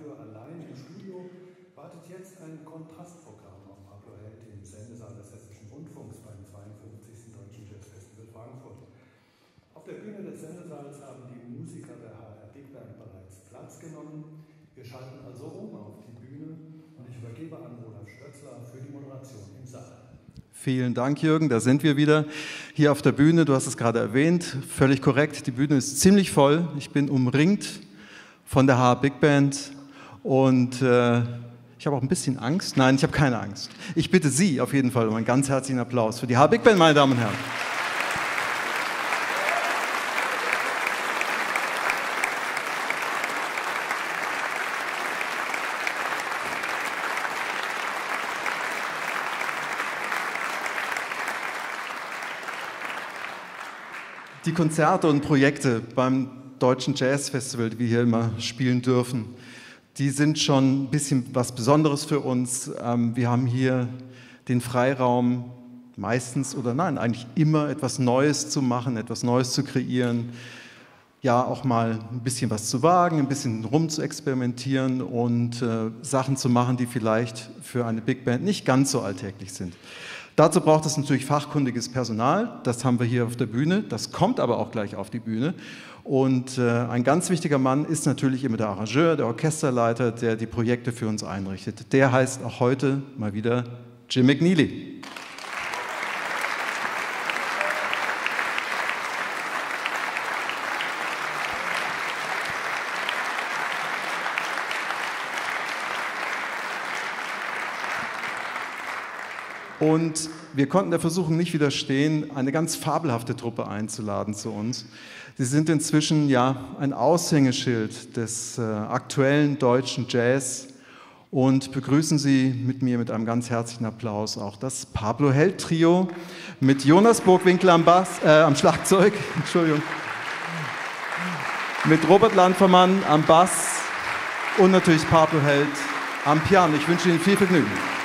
dafür allein im Studio wartet jetzt ein Kontrastprogramm auf Pablo Held im Sendesaal des Hessischen Rundfunks beim 52. Deutschen Jazzfestival Frankfurt. Auf der Bühne des Sendesaals haben die Musiker der HR Band bereits Platz genommen. Wir schalten also um auf die Bühne und ich übergebe an Olaf Stötzler für die Moderation im Saal. Vielen Dank, Jürgen. Da sind wir wieder hier auf der Bühne. Du hast es gerade erwähnt. Völlig korrekt. Die Bühne ist ziemlich voll. Ich bin umringt von der HR Big Band und äh, ich habe auch ein bisschen Angst. Nein, ich habe keine Angst. Ich bitte Sie auf jeden Fall um einen ganz herzlichen Applaus für die HR Big Band, meine Damen und Herren. die Konzerte und Projekte beim Deutschen Jazz Festival, die wir hier immer spielen dürfen, die sind schon ein bisschen was Besonderes für uns. Ähm, wir haben hier den Freiraum, meistens oder nein, eigentlich immer etwas Neues zu machen, etwas Neues zu kreieren, ja auch mal ein bisschen was zu wagen, ein bisschen rum zu experimentieren und äh, Sachen zu machen, die vielleicht für eine Big Band nicht ganz so alltäglich sind. Dazu braucht es natürlich fachkundiges Personal. Das haben wir hier auf der Bühne. Das kommt aber auch gleich auf die Bühne. Und äh, ein ganz wichtiger Mann ist natürlich immer der Arrangeur, der Orchesterleiter, der die Projekte für uns einrichtet. Der heißt auch heute mal wieder Jim McNeely. Und wir konnten der Versuchung nicht widerstehen, eine ganz fabelhafte Truppe einzuladen zu uns. Sie sind inzwischen ja ein Aushängeschild des äh, aktuellen deutschen Jazz und begrüßen Sie mit mir mit einem ganz herzlichen Applaus auch das Pablo Held Trio mit Jonas Burgwinkel am, Bass, äh, am Schlagzeug, Entschuldigung, mit Robert Landvermann am Bass und natürlich Pablo Held am Piano. Ich wünsche Ihnen viel Vergnügen.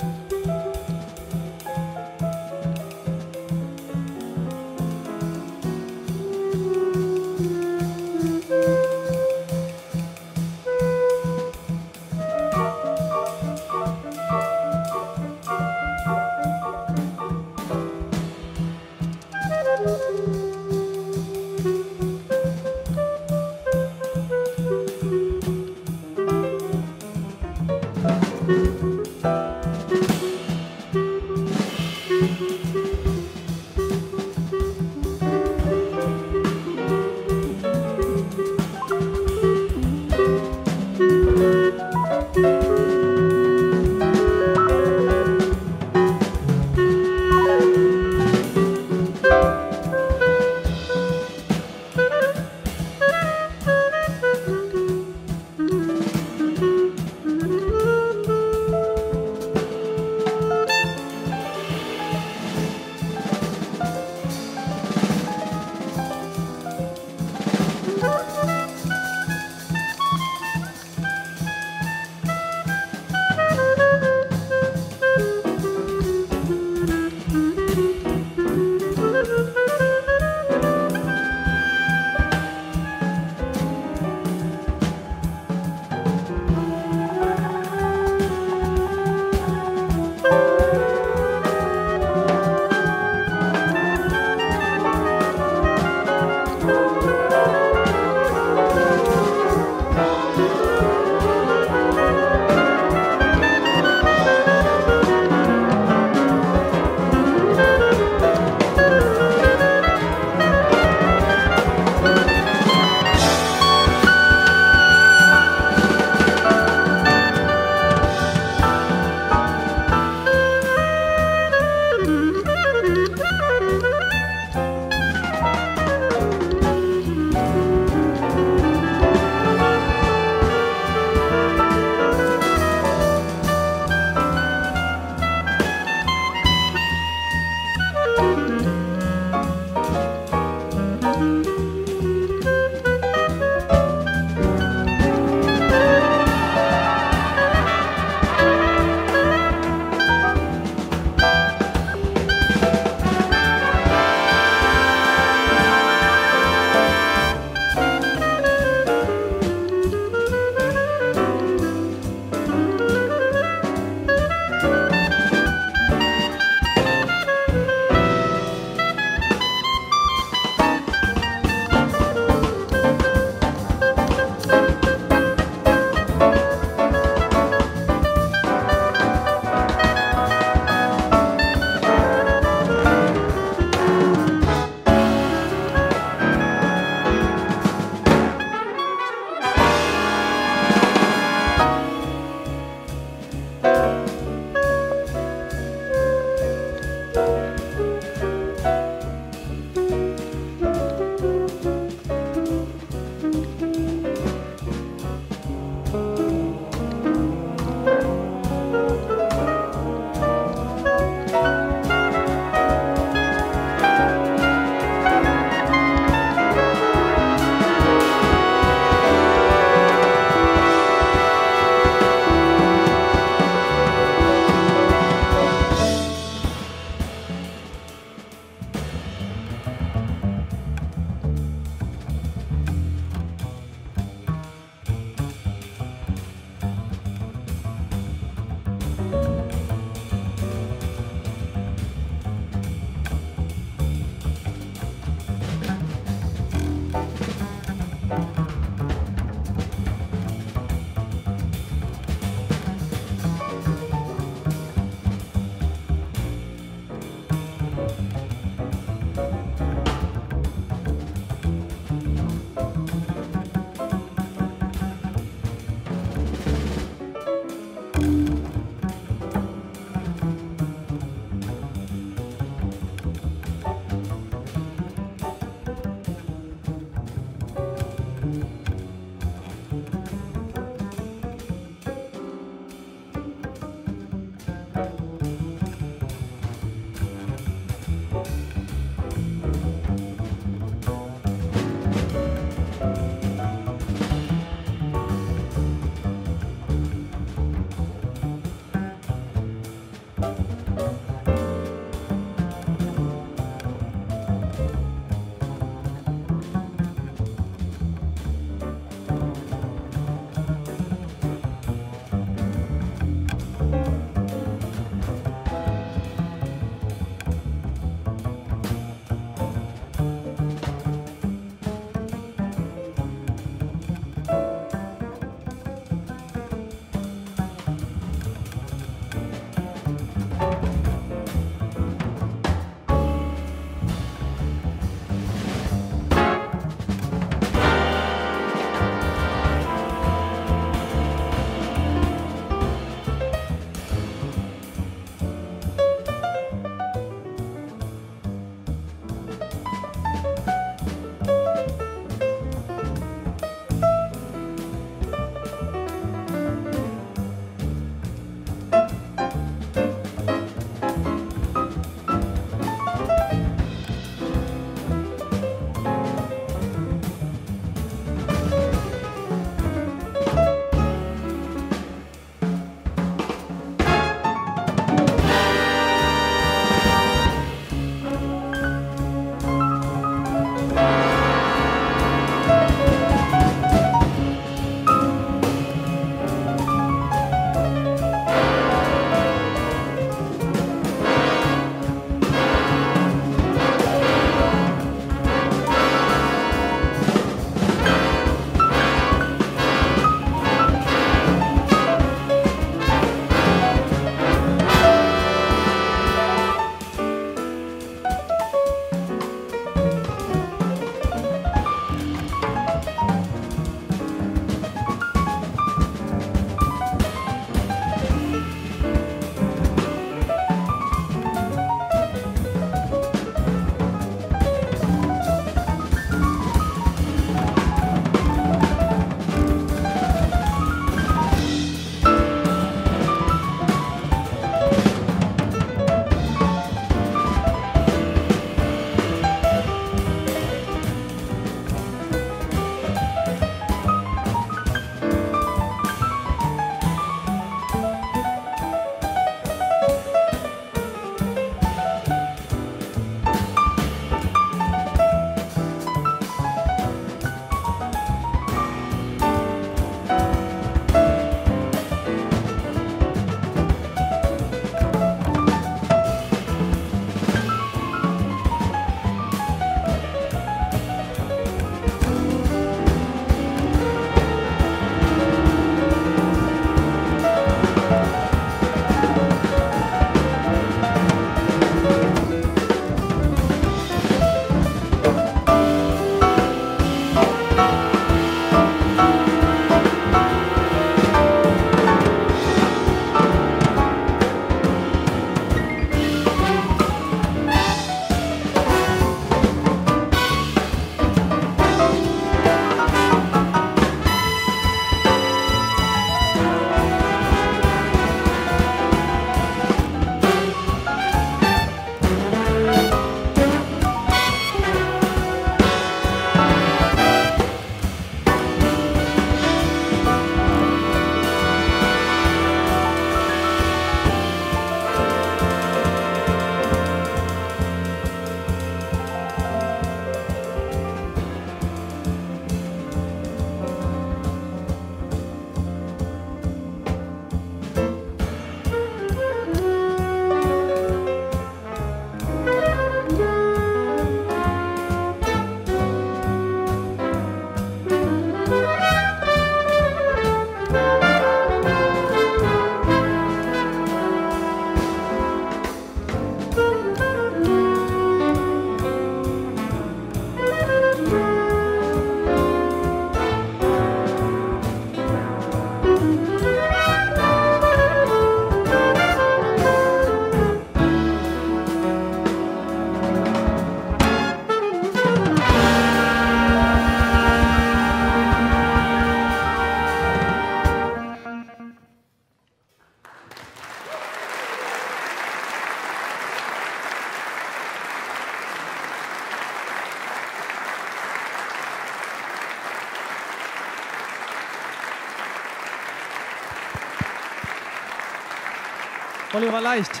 so leicht.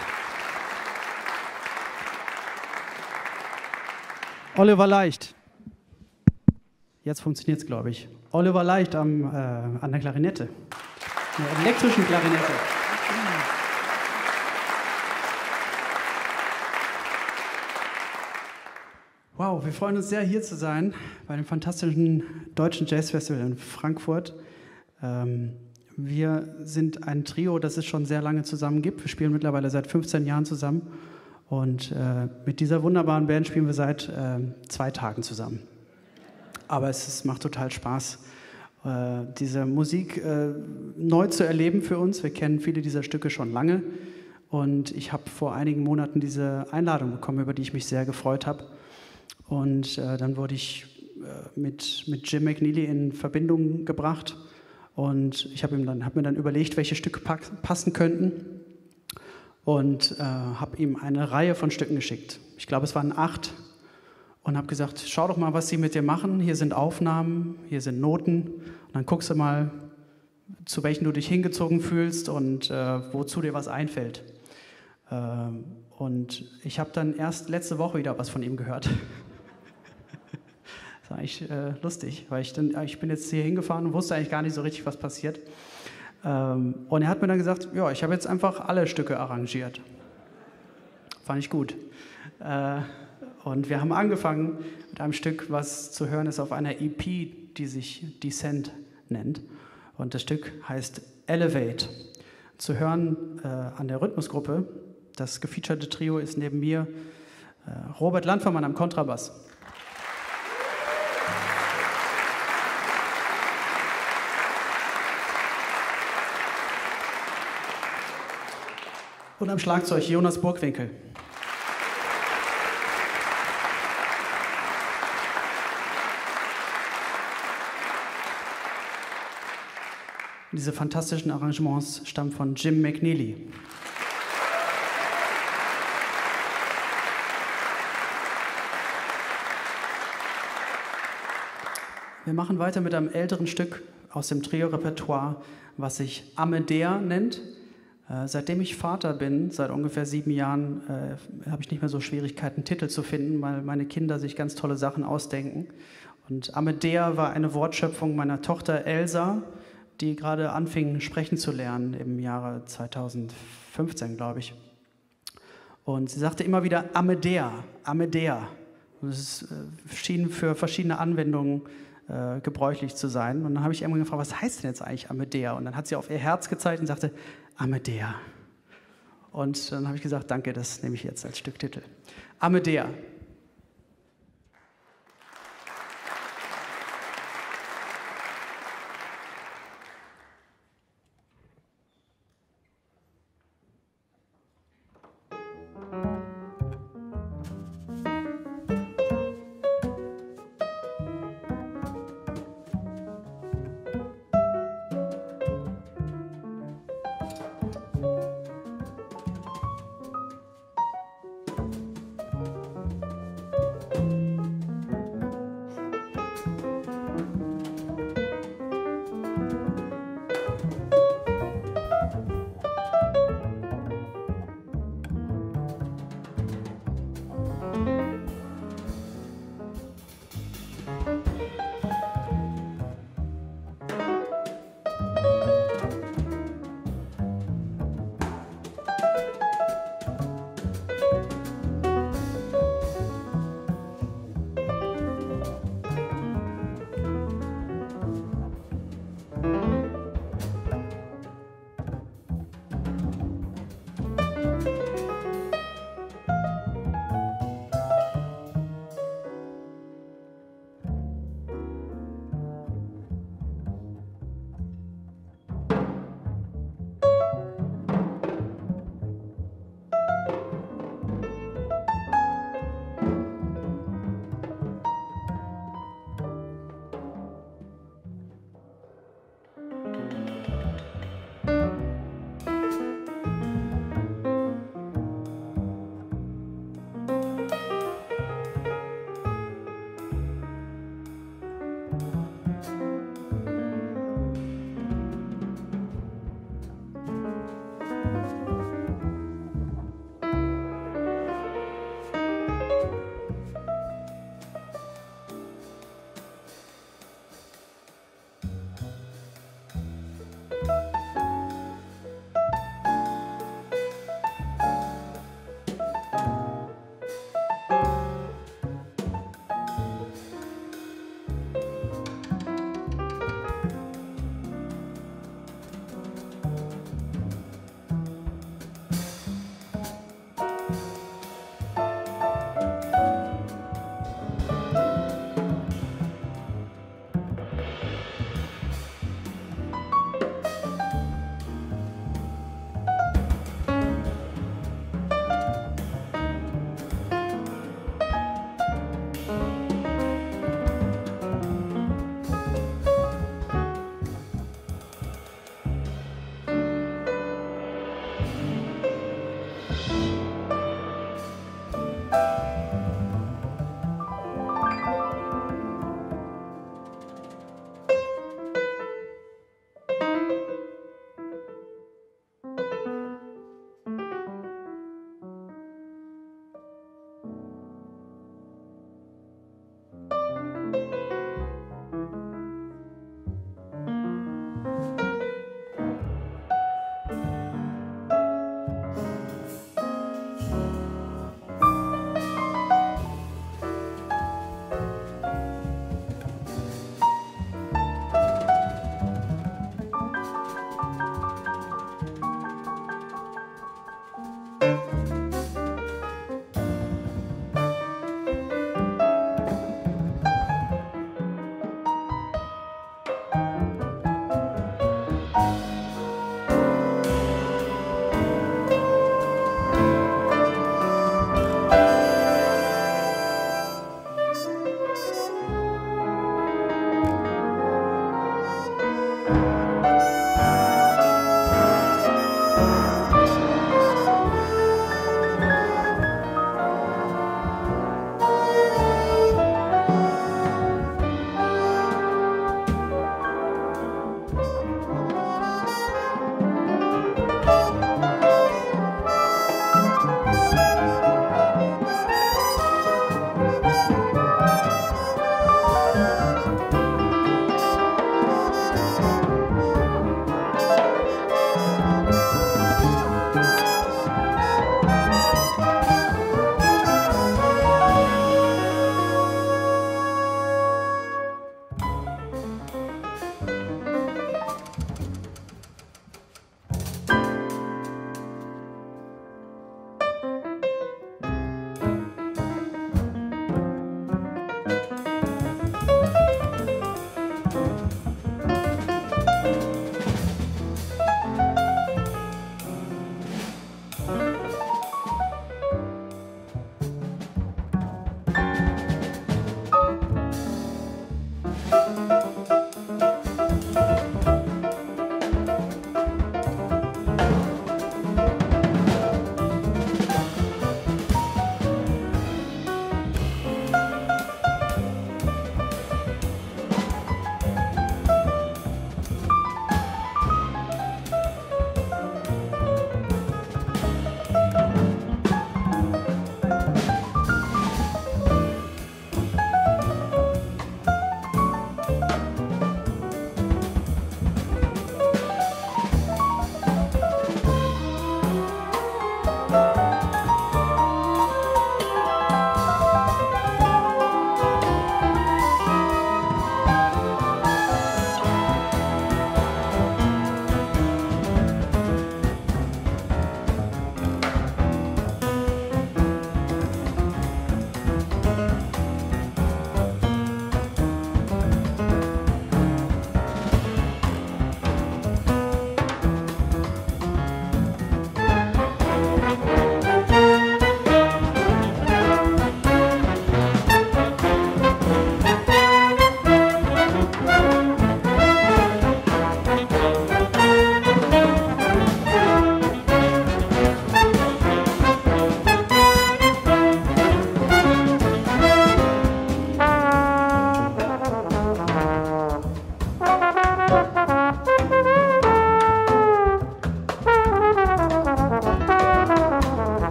Oliver Leicht. Jetzt funktioniert es, glaube ich. Oliver Leicht am, äh, an der Klarinette. Einer elektrischen Klarinette. Wow, wir freuen uns sehr, hier zu sein bei dem fantastischen Deutschen Jazz Festival in Frankfurt. Ähm, wir sind ein Trio, das es schon sehr lange zusammen gibt. Wir spielen mittlerweile seit 15 Jahren zusammen. Und äh, mit dieser wunderbaren Band spielen wir seit äh, zwei Tagen zusammen. Aber es, es macht total Spaß, äh, diese Musik äh, neu zu erleben für uns. Wir kennen viele dieser Stücke schon lange. Und ich habe vor einigen Monaten diese Einladung bekommen, über die ich mich sehr gefreut habe. Und äh, dann wurde ich äh, mit, mit Jim McNeely in Verbindung gebracht. Und ich habe hab mir dann überlegt, welche Stücke passen könnten. Und äh, habe ihm eine Reihe von Stücken geschickt. Ich glaube, es waren acht. Und habe gesagt, schau doch mal, was sie mit dir machen. Hier sind Aufnahmen, hier sind Noten. Und dann guckst du mal, zu welchen du dich hingezogen fühlst und äh, wozu dir was einfällt. Ähm, und ich habe dann erst letzte Woche wieder was von ihm gehört. Das war eigentlich äh, lustig, weil ich, dann, ich bin jetzt hier hingefahren und wusste eigentlich gar nicht so richtig, was passiert. Ähm, und er hat mir dann gesagt, ja, ich habe jetzt einfach alle Stücke arrangiert. Fand ich gut. Äh, und wir haben angefangen mit einem Stück, was zu hören ist auf einer EP, die sich Descent nennt. Und das Stück heißt Elevate. Zu hören äh, an der Rhythmusgruppe. Das gefeaturete Trio ist neben mir äh, Robert Landvermann am Kontrabass. Und am Schlagzeug Jonas Burgwinkel. Diese fantastischen Arrangements stammen von Jim McNeely. Wir machen weiter mit einem älteren Stück aus dem Trio-Repertoire, was sich Amedea nennt. Äh, seitdem ich Vater bin, seit ungefähr sieben Jahren, äh, habe ich nicht mehr so Schwierigkeiten, Titel zu finden, weil meine Kinder sich ganz tolle Sachen ausdenken. Und Amedea war eine Wortschöpfung meiner Tochter Elsa, die gerade anfing, sprechen zu lernen im Jahre 2015, glaube ich. Und sie sagte immer wieder Amedea, Amedea. Und es äh, schien für verschiedene Anwendungen äh, gebräuchlich zu sein. Und dann habe ich irgendwann gefragt, was heißt denn jetzt eigentlich Amedea? Und dann hat sie auf ihr Herz gezeigt und sagte, Amedea. Und dann habe ich gesagt, danke, das nehme ich jetzt als Stücktitel. Amedea.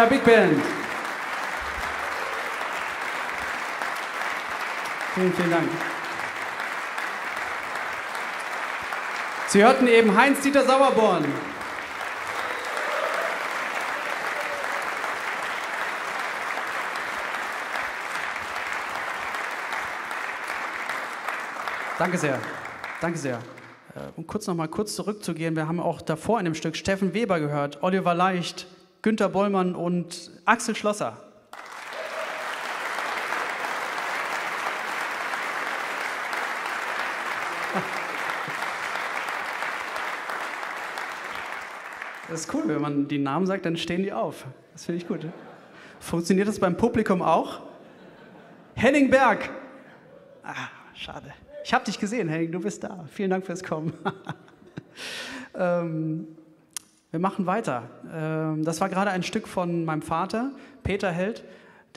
HR Big Band. Vielen, vielen Dank. Sie hörten eben Heinz-Dieter Sauerborn. Danke sehr. Danke sehr. Äh, um kurz noch mal kurz zurückzugehen, wir haben auch davor in dem Stück Steffen Weber gehört, Oliver Leicht, Günter Bollmann und Axel Schlosser. Das ist cool, wenn man die Namen sagt, dann stehen die auf. Das finde ich gut. Funktioniert das beim Publikum auch? Henning Berg. Ah, schade. Ich habe dich gesehen, Henning, du bist da. Vielen Dank fürs Kommen. ähm, wir machen weiter. Ähm, das war gerade ein Stück von meinem Vater, Peter Held.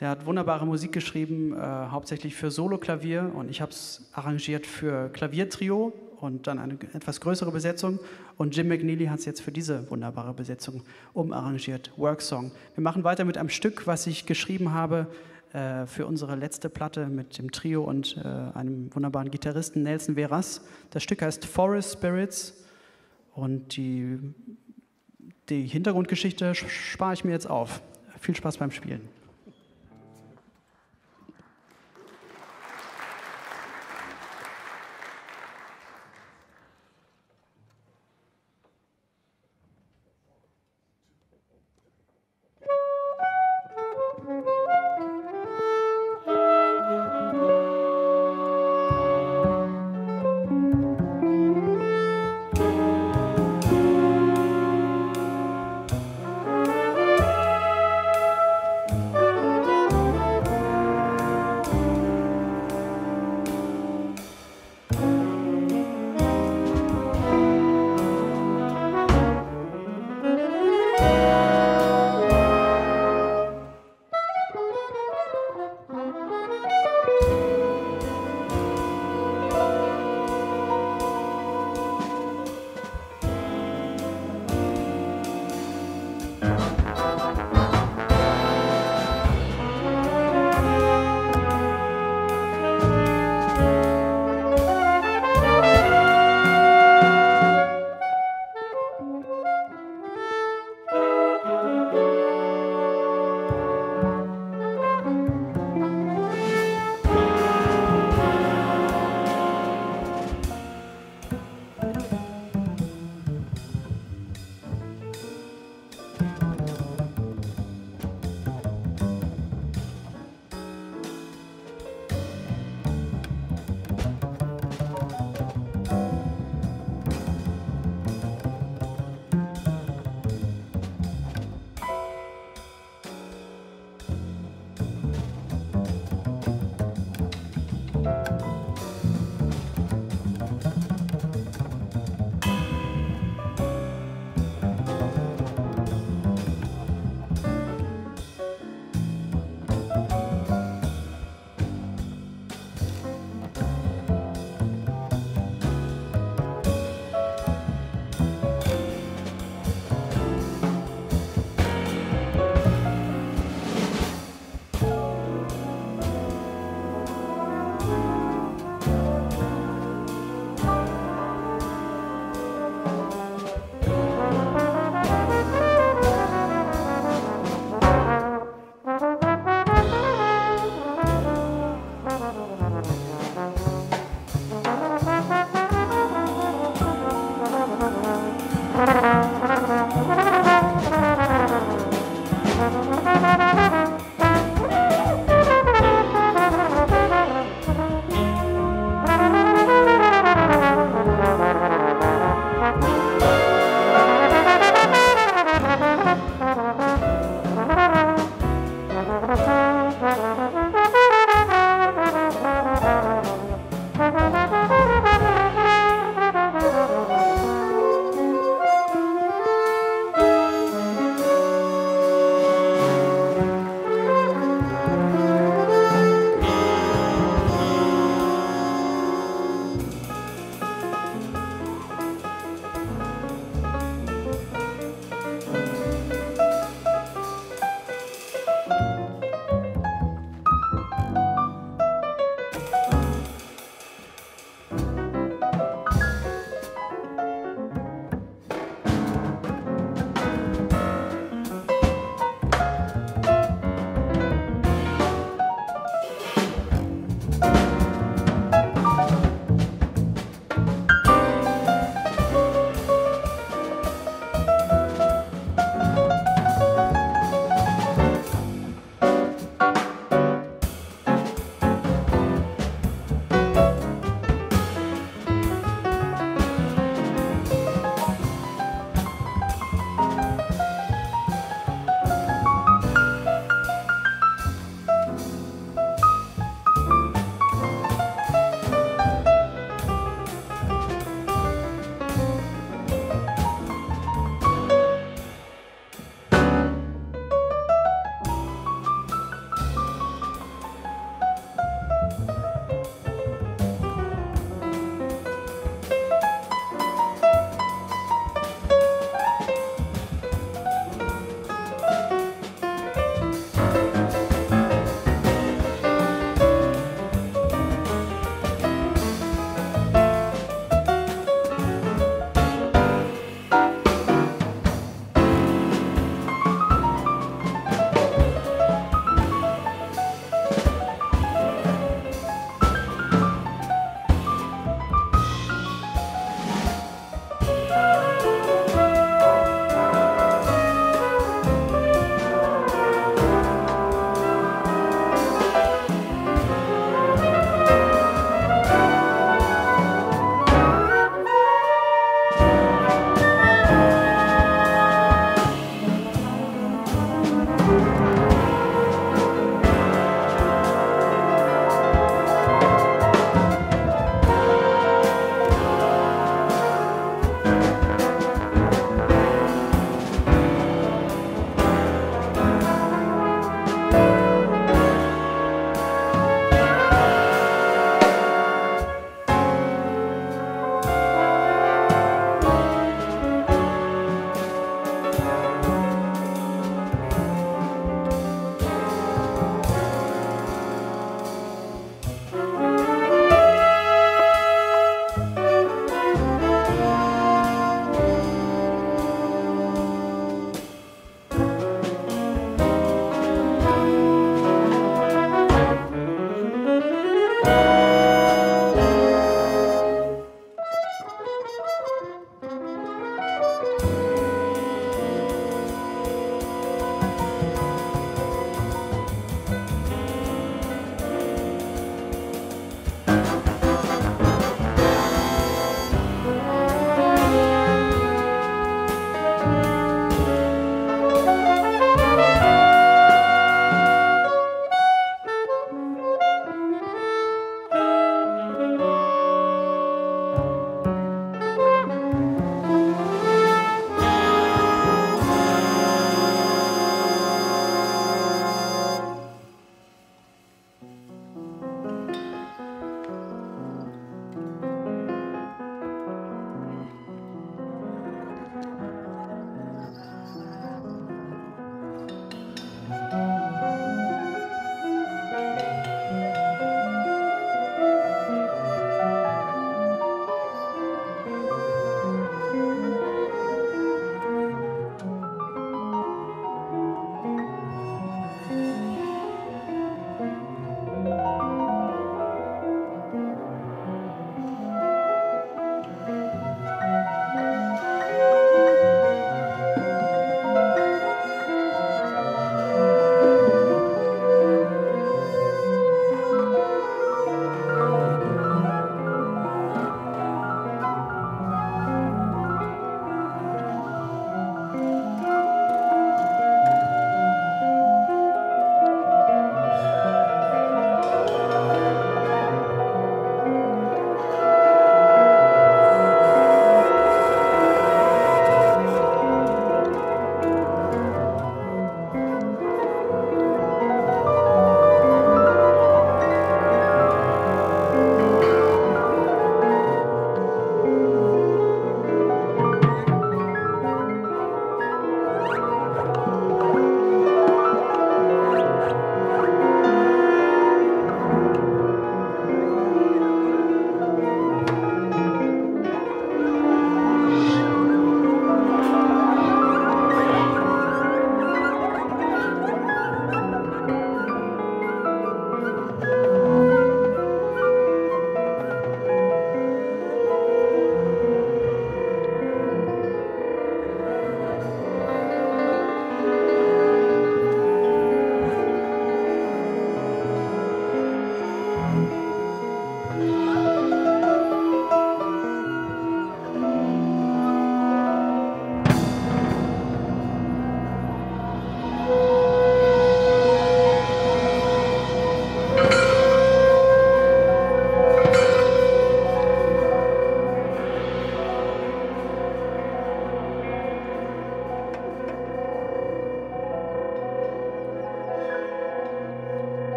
Der hat wunderbare Musik geschrieben, äh, hauptsächlich für Solo-Klavier und ich habe es arrangiert für Klaviertrio und dann eine etwas größere Besetzung. Und Jim McNeely hat es jetzt für diese wunderbare Besetzung umarrangiert, Worksong. Wir machen weiter mit einem Stück, was ich geschrieben habe äh, für unsere letzte Platte mit dem Trio und äh, einem wunderbaren Gitarristen Nelson Veras. Das Stück heißt Forest Spirits und die, die Hintergrundgeschichte spare ich mir jetzt auf. Viel Spaß beim Spielen.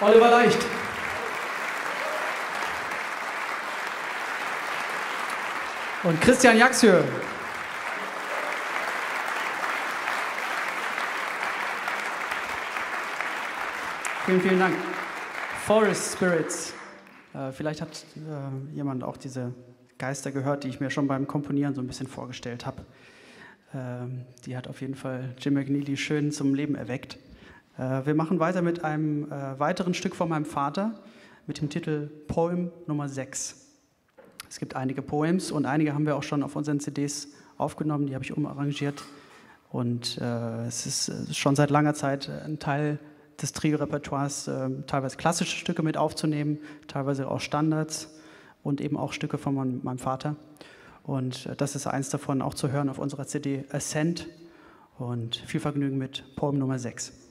Oliver Leicht. Und Christian Jaxhö. Vielen, vielen Dank. Forest Spirits. Äh, vielleicht hat äh, jemand auch diese Geister gehört, die ich mir schon beim Komponieren so ein bisschen vorgestellt habe. Ähm, die hat auf jeden Fall Jim McNeely schön zum Leben erweckt. Äh, wir machen weiter mit einem äh, weiteren Stück von meinem Vater mit dem Titel Poem Nummer 6. Es gibt einige Poems und einige haben wir auch schon auf unseren CDs aufgenommen, die habe ich umarrangiert. Und äh, es ist schon seit langer Zeit ein Teil des Trio-Repertoires, äh, teilweise klassische Stücke mit aufzunehmen, teilweise auch Standards und eben auch Stücke von mein, meinem Vater. Und das ist eins davon auch zu hören auf unserer CD Ascent. Und viel Vergnügen mit Poem Nummer 6.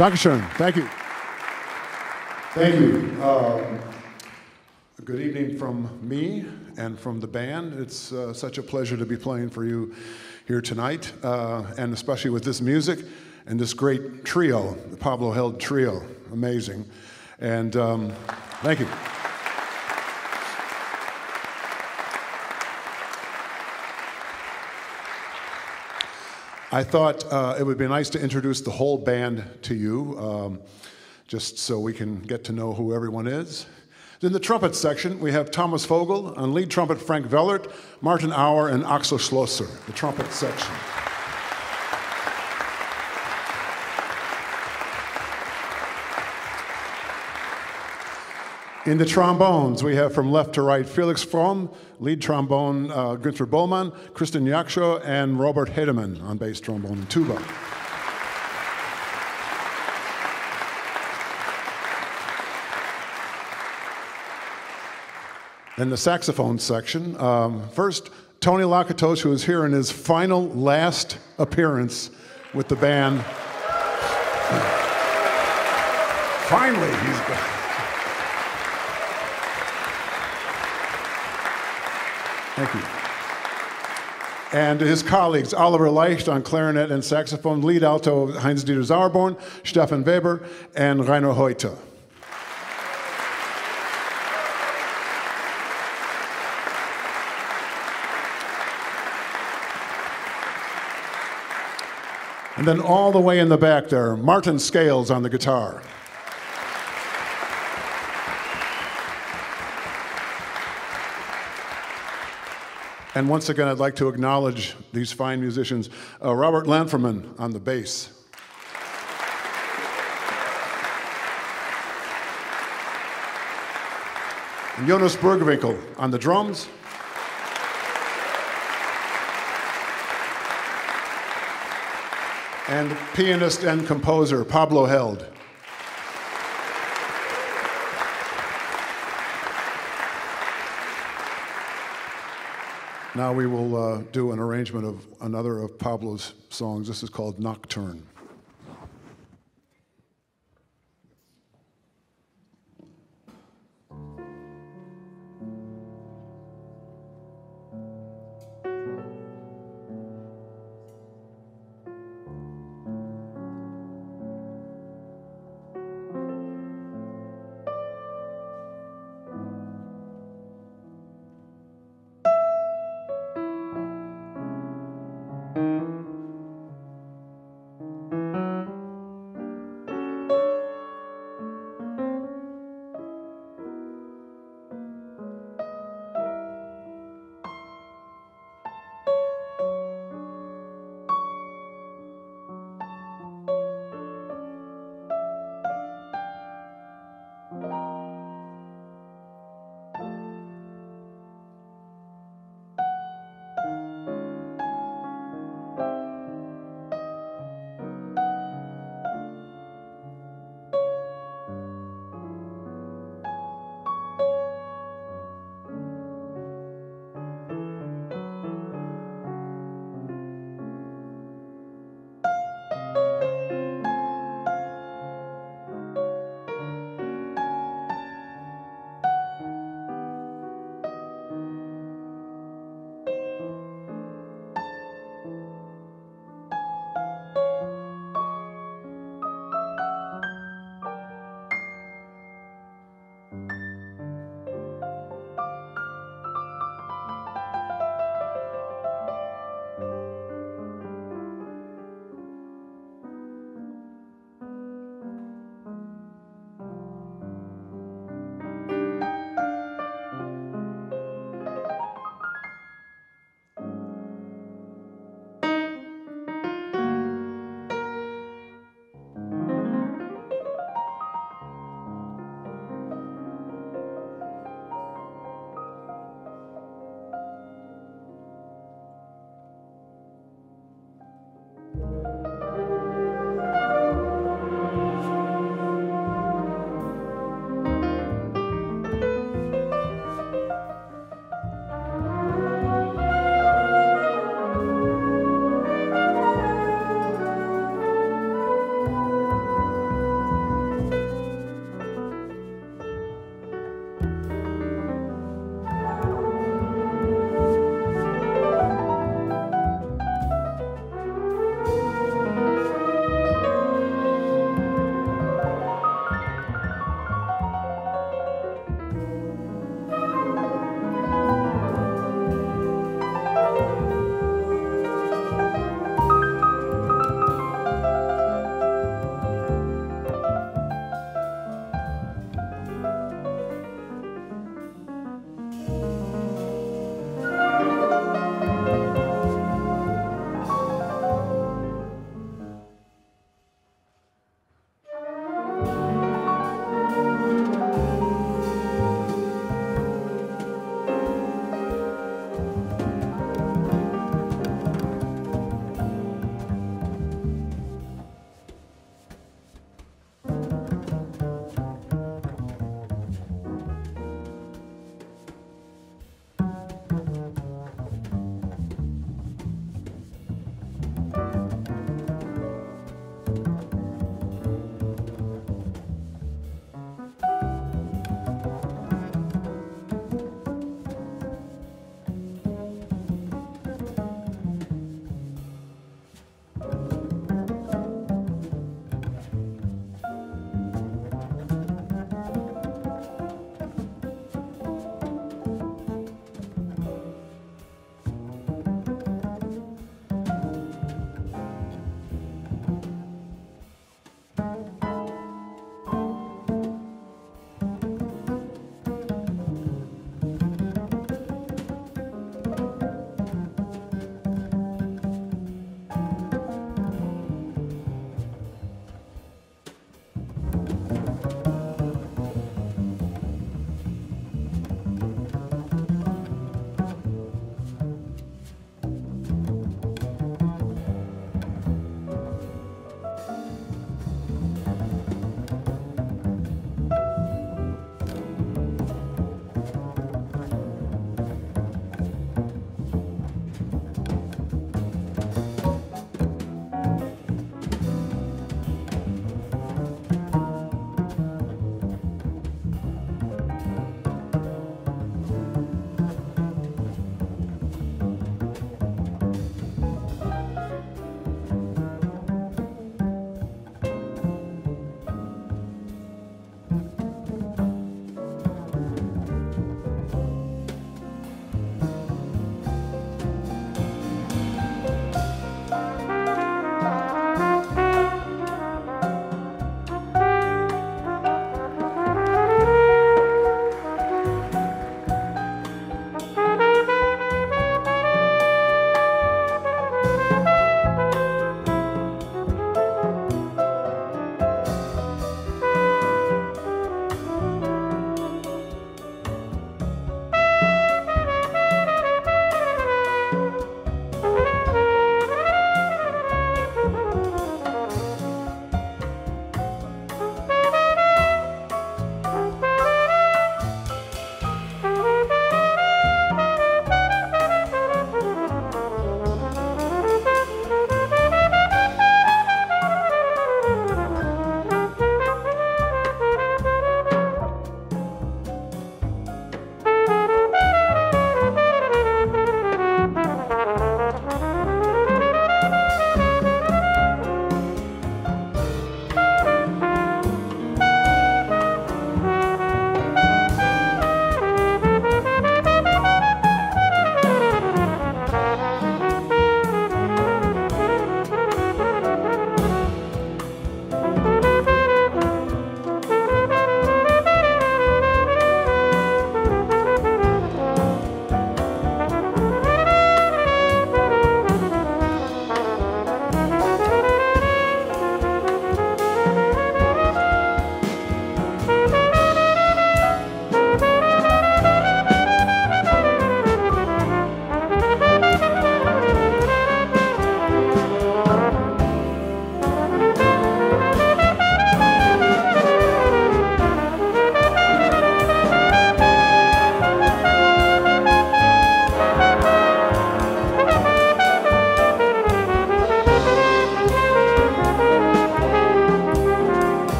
Dankeschön. Thank you. Thank you. Um, good evening from me and from the band. It's uh, such a pleasure to be playing for you here tonight, uh, and especially with this music and this great trio, the Pablo Held Trio. Amazing. And um, thank you. I thought uh, it would be nice to introduce the whole band to you, um, just so we can get to know who everyone is. In the trumpet section, we have Thomas Vogel, on lead trumpet Frank Vellert, Martin Auer, and Axel Schlosser, the trumpet section. In the trombones, we have from left to right Felix Fromm, lead trombone uh, Günther Bollmann, Kristen Yaksho, and Robert Hedemann on bass trombone and tuba. In the saxophone section, um, first, Tony Lakatosh, who is here in his final, last appearance with the band. Finally, he's back. Thank you. And his colleagues, Oliver Leicht on clarinet and saxophone, lead alto Heinz-Dieter Sauerborn, Stefan Weber, and Rainer Heute. And then all the way in the back there, Martin Scales on the guitar. And once again, I'd like to acknowledge these fine musicians. Uh, Robert Lanferman on the bass. And Jonas Bergwinkel on the drums. And pianist and composer Pablo Held. Now we will uh, do an arrangement of another of Pablo's songs. This is called Nocturne.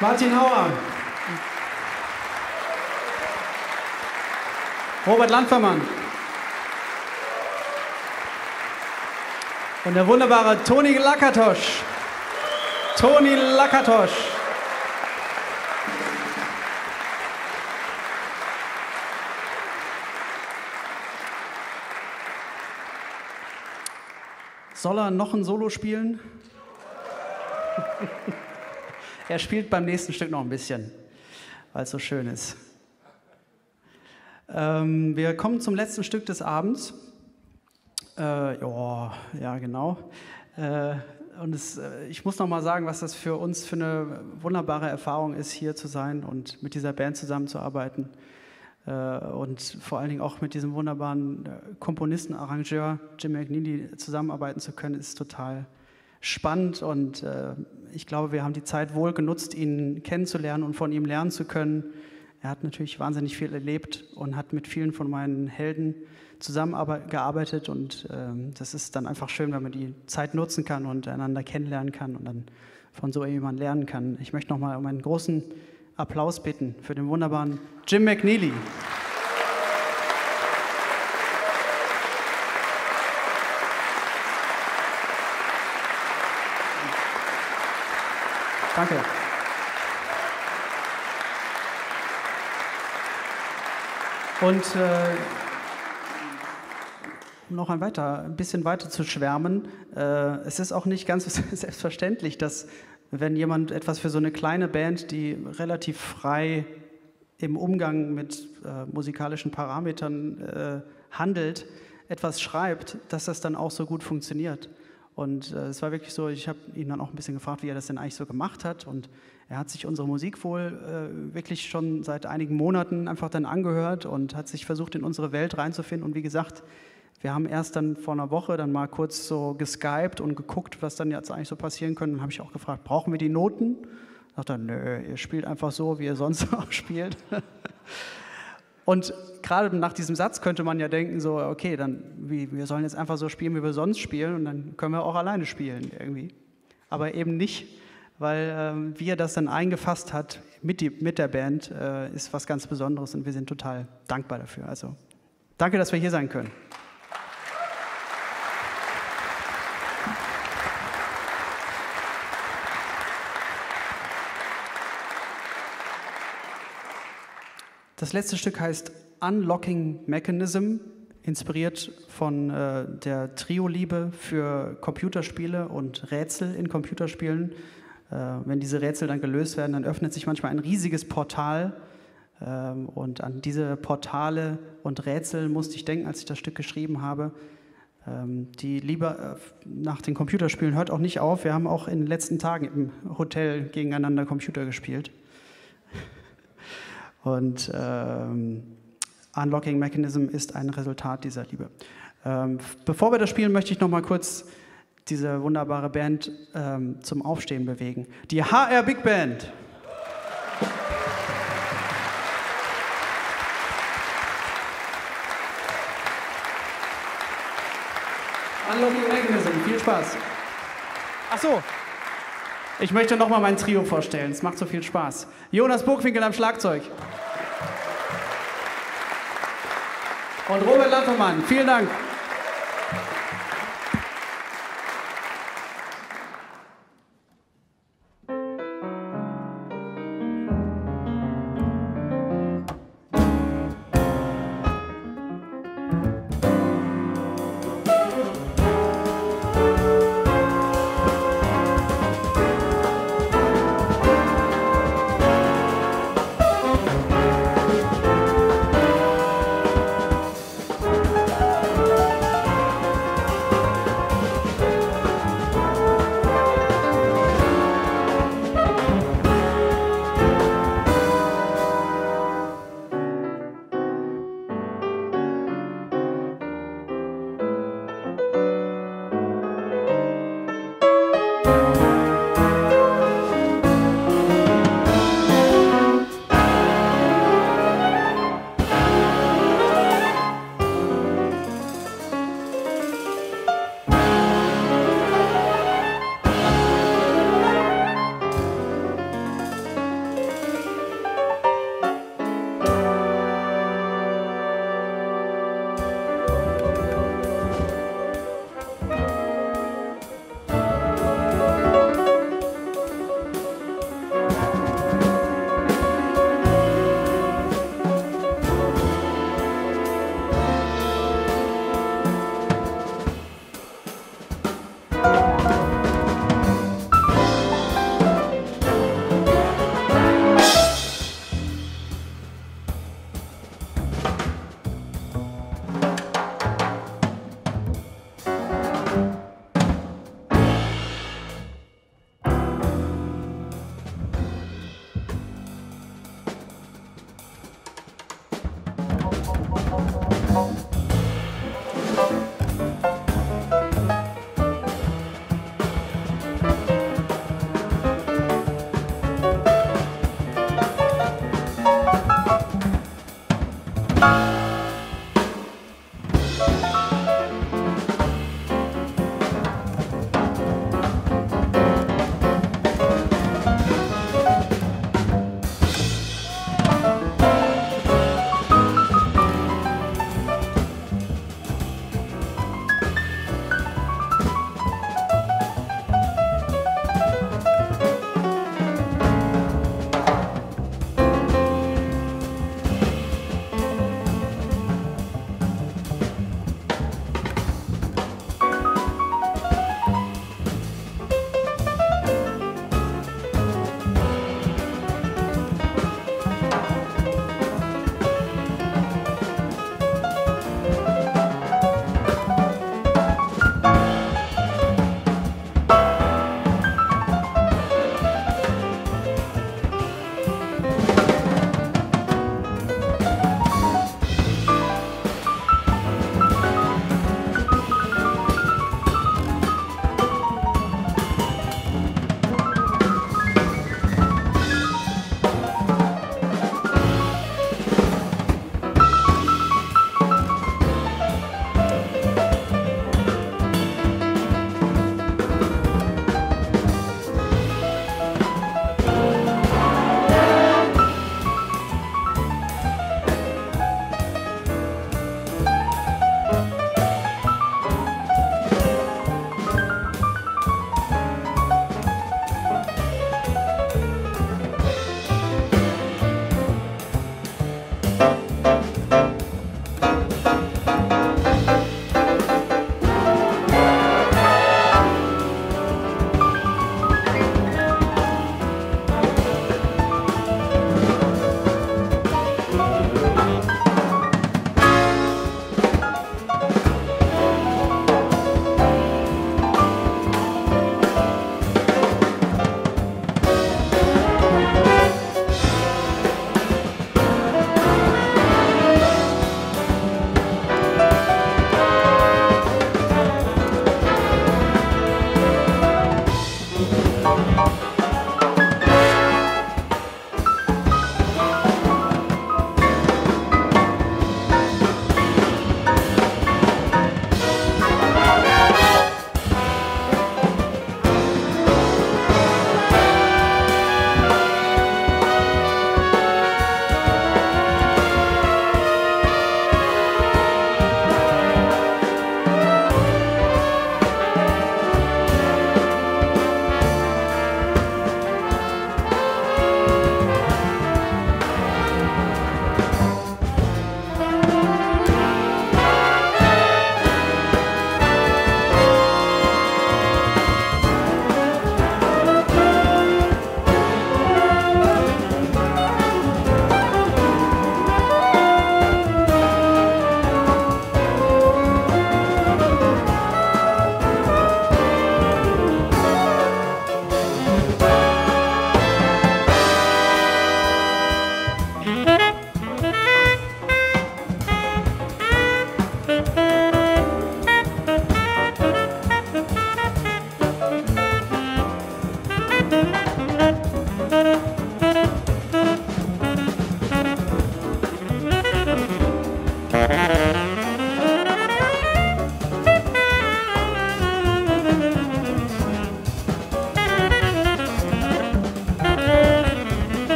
Martin Hauer. Robert Landvermann. Und der wunderbare Toni Lakatosch. Toni Lakatosch. Soll er noch ein Solo spielen? Er spielt beim nächsten Stück noch ein bisschen, weil es so schön ist. Ähm, wir kommen zum letzten Stück des Abends. Äh, jo, ja, genau. Äh, und es, äh, ich muss noch mal sagen, was das für uns für eine wunderbare Erfahrung ist, hier zu sein und mit dieser Band zusammenzuarbeiten. Äh, und vor allen Dingen auch mit diesem wunderbaren äh, Komponisten, Arrangeur Jim McNeely zusammenarbeiten zu können, ist total spannend. Und äh, ich glaube, wir haben die Zeit wohl genutzt, ihn kennenzulernen und von ihm lernen zu können er hat natürlich wahnsinnig viel erlebt und hat mit vielen von meinen Helden zusammengearbeitet und ähm, das ist dann einfach schön, wenn man die Zeit nutzen kann und einander kennenlernen kann und dann von so jemandem lernen kann. Ich möchte nochmal um einen großen Applaus bitten für den wunderbaren Jim McNeely. Danke. Und äh, um noch ein, weiter, ein bisschen weiter zu schwärmen, äh, es ist auch nicht ganz selbstverständlich, dass wenn jemand etwas für so eine kleine Band, die relativ frei im Umgang mit äh, musikalischen Parametern äh, handelt, etwas schreibt, dass das dann auch so gut funktioniert. Und äh, es war wirklich so, ich habe ihn dann auch ein bisschen gefragt, wie er das denn eigentlich so gemacht hat. Und er hat sich unsere Musik wohl äh, wirklich schon seit einigen Monaten einfach dann angehört und hat sich versucht, in unsere Welt reinzufinden. Und wie gesagt, wir haben erst dann vor einer Woche dann mal kurz so geskypt und geguckt, was dann jetzt eigentlich so passieren könnte. Dann habe ich auch gefragt, brauchen wir die Noten? Sagt er, nö, ihr spielt einfach so, wie ihr sonst auch spielt. Und gerade nach diesem Satz könnte man ja denken, so, okay, dann, wie, wir sollen jetzt einfach so spielen, wie wir sonst spielen und dann können wir auch alleine spielen irgendwie. Aber eben nicht, weil ähm, wie er das dann eingefasst hat mit, die, mit der Band, äh, ist was ganz Besonderes und wir sind total dankbar dafür. Also danke, dass wir hier sein können. Das letzte Stück heißt Unlocking Mechanism, inspiriert von äh, der Trio-Liebe für Computerspiele und Rätsel in Computerspielen. Äh, wenn diese Rätsel dann gelöst werden, dann öffnet sich manchmal ein riesiges Portal. Ähm, und an diese Portale und Rätsel musste ich denken, als ich das Stück geschrieben habe. Ähm, die Liebe äh, nach den Computerspielen hört auch nicht auf. Wir haben auch in den letzten Tagen im Hotel gegeneinander Computer gespielt. Und ähm, Unlocking Mechanism ist ein Resultat dieser Liebe. Ähm, bevor wir das spielen, möchte ich noch mal kurz diese wunderbare Band ähm, zum Aufstehen bewegen. Die HR Big Band. Unlocking Mechanism, viel Spaß. Ach so, ich möchte noch mal mein Trio vorstellen. Es macht so viel Spaß. Jonas Burgwinkel am Schlagzeug. Und Robert Lampermann, vielen Dank.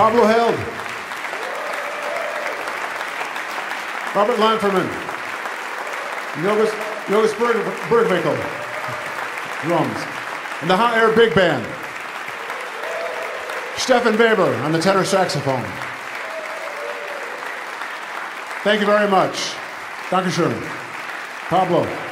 Pablo Held. Robert Lanferman. Yogus, Yogus Berg, Bergwinkel. Drums. And the Hot Air Big Band. Stefan Weber on the tenor saxophone. Thank you very much. Dankeschön. Pablo.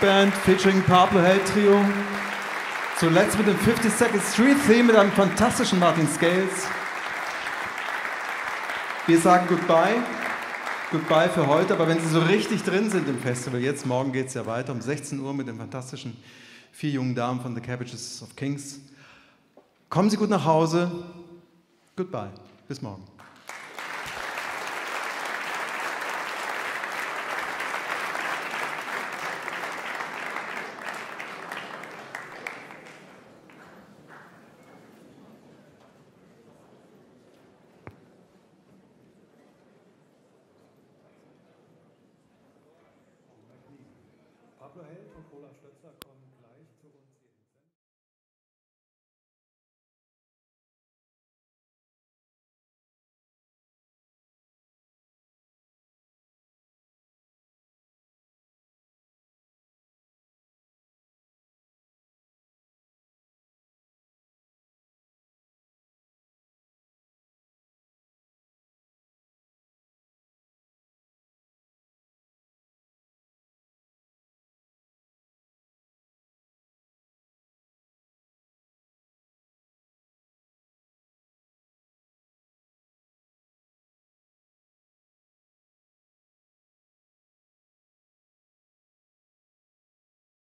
Band featuring Pablo Held Trio. Zuletzt mit dem 50 Second Street Theme mit einem fantastischen Martin Scales. Wir sagen Goodbye. Goodbye für heute, aber wenn Sie so richtig drin sind im Festival, jetzt morgen geht es ja weiter um 16 Uhr mit den fantastischen vier jungen Damen von The Cabbages of Kings. Kommen Sie gut nach Hause. Goodbye. Bis morgen.